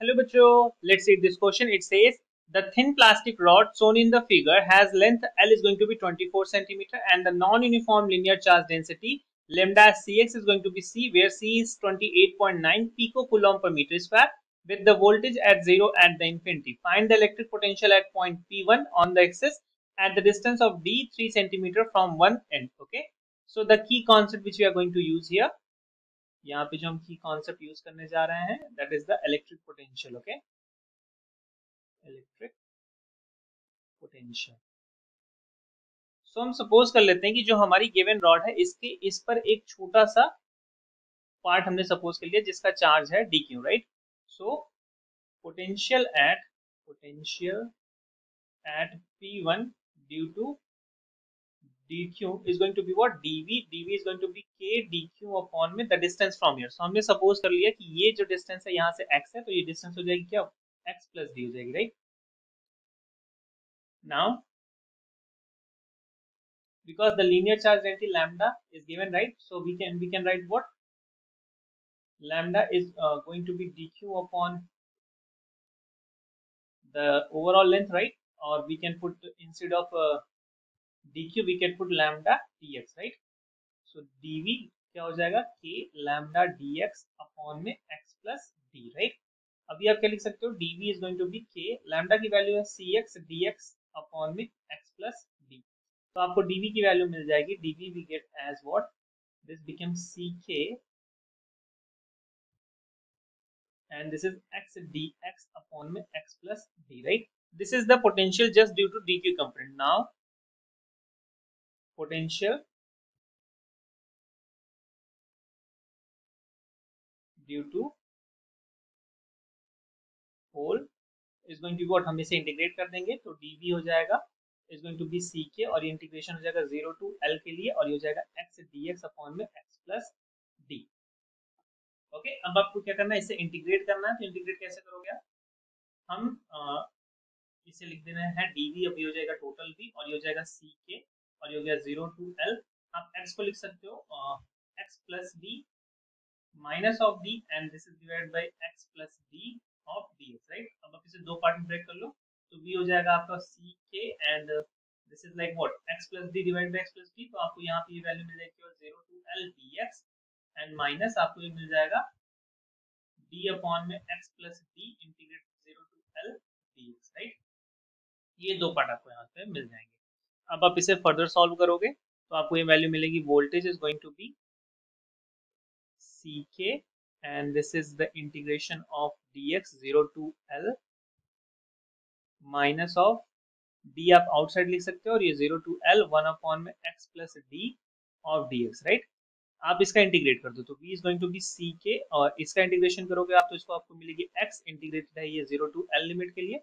Hello bachcho, let's see this question. It says the thin plastic rod shown in the figure has length L is going to be 24 centimeter and the non-uniform linear charge density lambda Cx is going to be C where C is 28.9 picocoulomb per meter square with the voltage at 0 at the infinity. Find the electric potential at point P1 on the axis at the distance of D 3 centimeter from one end. Okay. So the key concept which we are going to use here यहाँ पे जो हम की concept use करने जा रहे हैं that is the electric potential okay electric potential so हम सपोज़ कर लेते हैं कि जो हमारी गिवन रॉड है, इसके, इस पर एक छोटा सा पार्ट हमने सपोज़ कर लिया, जिसका चार्ज है D Q right so potential at potential at P one due to dq is going to be what dv dv is going to be k dq upon में the distance from here so हमने suppose कर लिया कि ये जो distance है यहाँ से x है तो ये distance हो जाएगी क्या x plus d हो जाएगी right now because the linear charge density lambda is given right so we can we can write what lambda is uh, going to be dq upon the overall length right or we can put instead of uh, dq we can put lambda dx right so dv क्या हो जाएगा k lambda dx upon में x plus d right अभी आप क्या लिख सकते हो dv is going to be k lambda की वैल्यू है cx dx upon में x plus d तो आपको dv की वैल्यू मिल जाएगी dv we get as what this becomes ck and this is x dx upon में x plus d right this is the potential just due to dq component now potential due to hole is going to be what हम इसे integrate कर देंगे तो dv हो जाएगा is going to be ck और ये इंटीग्रेशन हो जाएगा ज़ीरो टू l के लिए और ये हो जाएगा x dx अपॉन में x प्लस d. ओके अब आपको क्या करना है? इसे इंटीग्रेट करना है तो इंटीग्रेट कैसे करोगे हम आ, इसे लिख देना है dv अब ये हो जाएगा टोटल v और ये हो जाएगा ck और ये हो गया ज़ीरो टू एल। आप x को लिख सकते हो x plus D minus of D and this is divide by x plus D of D right अब आप इसे दो पार्ट में ब्रेक कर लो तो बी हो जाएगा आपका C K and this is like what x plus D divide by x plus D तो आपको यहाँ पे ये वैल्यू मिल जाएगी केवल zero to L D X and minus आपको ये मिल जाएगा d अपॉन में x plus D integrate zero to L D X right ये दो पार्ट आपको यहाँ पे मिल जाएँगे। अब आप इसे फर्दर सॉल्व करोगे तो आपको ये वैल्यू मिलेगी voltage is going to be C K and this is the integration of D X zero to L minus of D आप आउटसाइड लिख सकते हो और ये zero to L one upon में X plus D of D X right आप इसका integrate कर दो तो v is going to be C K और इसका इंटीग्रेशन करोगे आप तो इसको आपको मिलेगी x इंटीग्रेटेड है ये ज़ीरो टू एल लिमिट के लिए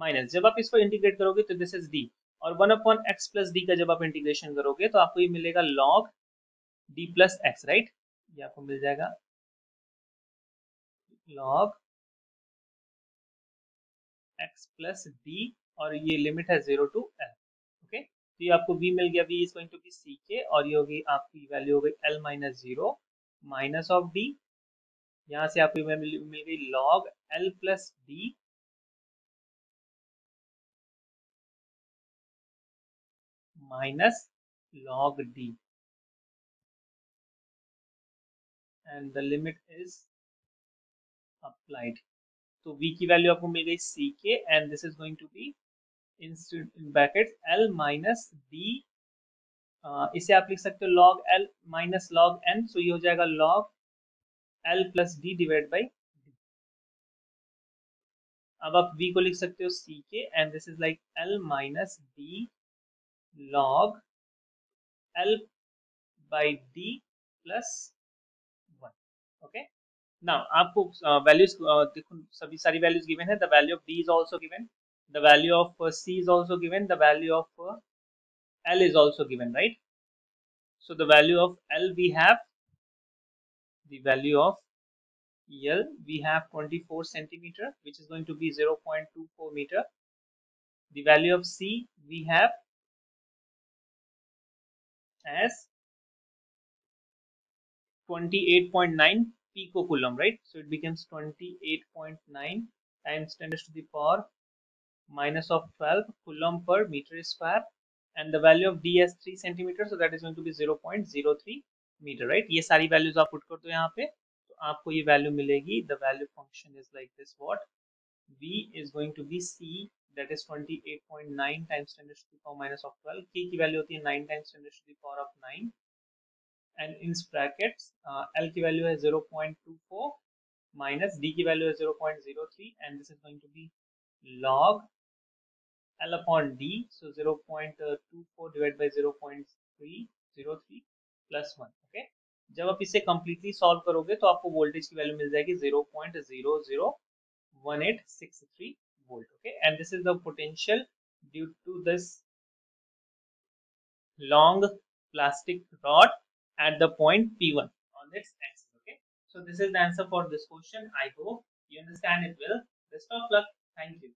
माइनस जब आप इसको इंटीग्रेट करोगे तो दिस इज़ d और one upon X plus D का जब आप इंटीग्रेशन करोगे तो आपको ये मिलेगा log D plus X, right? ये आपको मिल जाएगा। लॉग एक्स प्लस डी और ये लिमिट है ज़ीरो टू एल, ओके? तो ये आपको v मिल गया v is going to be C K और ये होगी, आपकी वैल्यू हो गई L minus zero minus of D. यहाँ से आपको मिल गई log L plus D minus log d. And the limit is applied. तो v की वैल्यू आपको मिल गई c K and this is going to be in bracket l minus d. इसे आप लिख सकते हो log l minus log n. So ये हो जाएगा log l plus d divide by अब आप v को लिख सकते हो c K and this is like l minus d log L by D plus one okay now आपको वैल्यूज uh, uh, देखो सभी सारी वैल्यूज गिवन है the value of D is also given the value of C is also given the value of L is also given right so the value of L we have the value of L we have 24 centimeter which is going to be 0.24 meter the value of C we have as 28.9 picocoulomb right so it becomes 28.9 times 10 to the power minus of 12 coulomb per meter square and the value of d as 3 centimeter so that is going to be 0.03 meter right ये सारी values आप put कर दो यहाँ पे तो आपको ये value मिलेगी the value function is like this what v is going to be c that is 28.9 times 10 to the power minus of 12 K की वैल्यू होती है 9 times 10 to the power of 9 and in brackets L की value है 0.24 minus D की value है 0.03 and this is going to be log L upon D so 0.24 divided by 0.303 plus 1 okay जब आप इसे कंप्लीटली सॉल्व करोगे तो आपको वोल्टेज की वैल्यू मिल जाएगी 0.001863 volt. Okay. And this is the potential due to this long plastic rod at the point P1 on its axis. Okay. So this is the answer for this question. I hope you understand it well. Best of luck. Thank you.